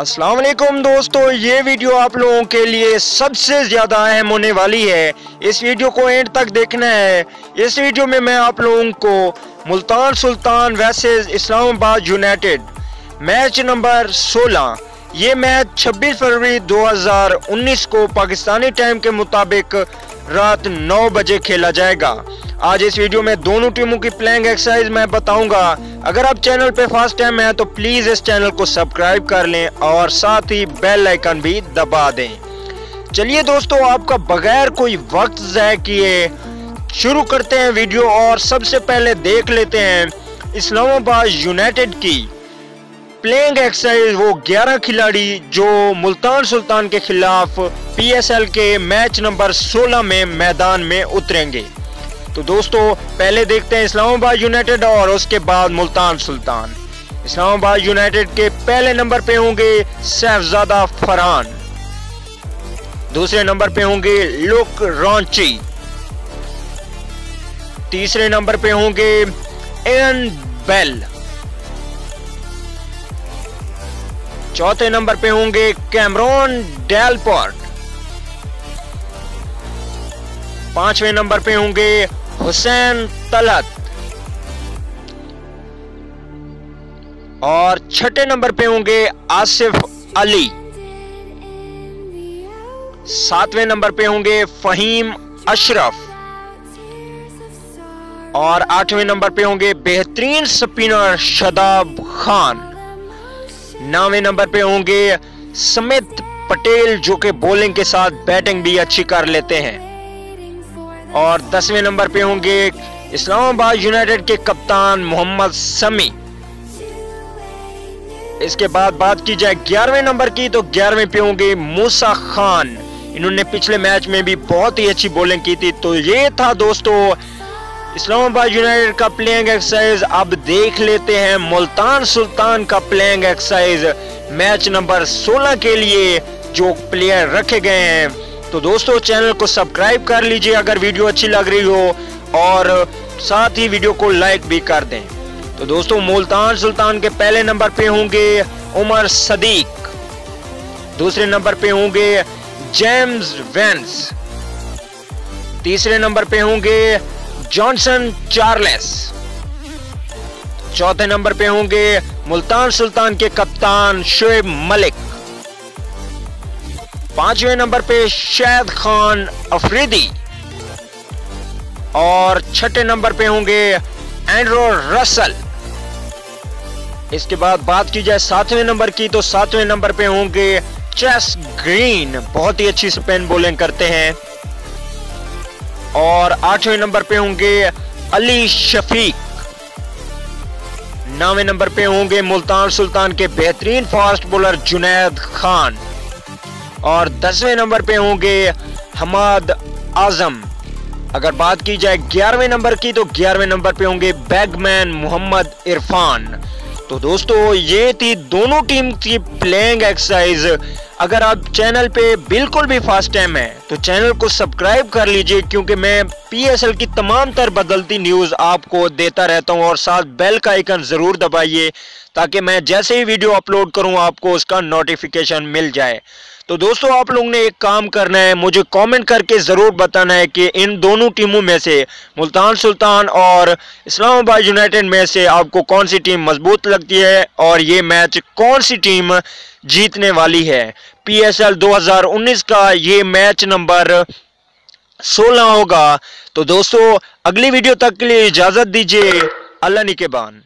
अस्सलाम वालेकुम दोस्तों, ये वीडियो आप लोगों के लिए सबसे ज़्यादा अहम होने वाली है। इस वीडियो को एंड तक देखना है। इस वीडियो में मैं आप लोगों को Multan Sultan versus Islamabad United match number 16 ये मैच 26 फरवरी 2019 को पाकिस्तानी टाइम के मुताबिक रात 9 बजे खेला जाएगा। आज इस वीडियो में दोनों टीमों की प्लेइंग एक्सरसाइज मैं बताऊँगा। अगर आप चैनल पे फ़र्स्ट टाइम है तो प्लीज़ इस चैनल को सब्सक्राइब कर लें और साथ ही बेल आइकन भी दबा दें। चलिए दोस्तों, आपका बगैर कोई वक्त ज़ाय किए शुरू करते हैं वीडियो और सबसे पहले देख लेते हैं इस्लामाबाद यूनाइटेड की। प्लेइंग एक्सरसाइज वो 11 खिलाड़ी जो मुल्तान सुल्तान के खिलाफ पीएसएल के मैच नंबर 16 में मैदान में उतरेंगे। तो दोस्तों, पहले देखते हैं इस्लामाबाद यूनाइटेड और उसके बाद मुल्तान सुल्तान। इस्लामाबाद यूनाइटेड के पहले नंबर पे होंगे सैफजादा फरहान। दूसरे नंबर पे होंगे लुक रॉन्ची तीसरे नंबर पे होंगे एन बेल चौथे नंबर पे होंगे कैमरॉन डेलपोर्ट। पाँचवें नंबर पे होंगे हुसैन तलत। और छठे नंबर पे होंगे आसिफ अली। सातवें नंबर पे होंगे फहीम अशरफ। और आठवें नंबर पे होंगे बेहतरीन स्पिनर शदाब खान। नौवें नंबर पे होंगे समित पटेल, जो कि बॉलिंग के साथ बैटिंग भी अच्छी कर लेते हैं। और दसवें नंबर पे होंगे इस्लामाबाद यूनाइटेड के कप्तान मोहम्मद समी इसके बाद बात की जाए ग्यारहवें नंबर की तो ग्यारहवें पे होंगे मूसा खान। इन्होंने पिछले मैच में भी बहुत ही अच्छी बॉलिंग की थी। तो ये था दोस्तों इस्लामाबाद यूनाइटेड का प्लेइंग एक्सरसाइज अब देख लेते हैं मुल्तान सुल्तान का प्लेइंग एक्सरसाइज मैच नंबर 16 के लिए जो प्लेयर रखे गए हैं। तो दोस्तों, चैनल को सब्सक्राइब कर लीजिए अगर वीडियो अच्छी लग रही हो, और साथ ही वीडियो को लाइक भी कर दें। तो दोस्तों, मुल्तान सुल्तान के पहले नंबर पे होंगे उमर सदीक। दूसरे नंबर पे होंगे जेम्स वेंस। तीसरे नंबर पे होंगे जॉनसन चार्लेस। चौथे नंबर पे होंगे मुल्तान सुल्तान के कप्तान शुएब मलिक। पाँचवें नंबर पे शैद खान अफरीदी। और छठे नंबर पे होंगे एंड्रो रसल। इसके बाद बात की जाए सातवें नंबर की तो सातवें नंबर पे होंगे चेस ग्रीन। बहुत ही अच्छी स्पेन बॉलिंग करते हैं। और आठवें नंबर पे होंगे अली शफीक। नौवें नंबर पे होंगे मुल्तान सुल्तान के बेहतरीन फास्ट बॉलर जुनैद खान। और दसवें नंबर पे होंगे हमाद आज़म। अगर बात की जाए ग्यारहवें नंबर की तो ग्यारहवें नंबर पे होंगे बैगमैन मोहम्मद इरफान। तो दोस्तों, ये थी दोनों टीम की प्लेइंग एक्सरसाइज अगर आप चैनल पे बिल्कुल भी फ़र्स्ट टाइम है तो चैनल को सब्सक्राइब कर लीजिए, क्योंकि मैं पीएसएल की तमाम तर बदलती न्यूज़ आपको देता रहता हूँ, और साथ बेल का आइकन ज़रूर दबाइए, ताकि मैं जैसे ही वीडियो अपलोड करूँ, आपको उसका नोटिफिकेशन मिल जाए। तो दोस्तों, आप लोग ने एक काम करना है। मुझे कमेंट करके ज़रूर बताना है कि इन दोनों टीमों में से मुल्तान सुल्तान और इस्लामाबाद यूनाइटेड में से आपको कौन सी टीम मज़बूत लगती है और ये मैच कौन सी टीम जीतने वाली है? पीएसएल 2019 का ये मैच नंबर 16 होगा। तो दोस्तों, अगली वीडियो तक के लिए इजाज़त दीजिए। अल्लाह निकेबान।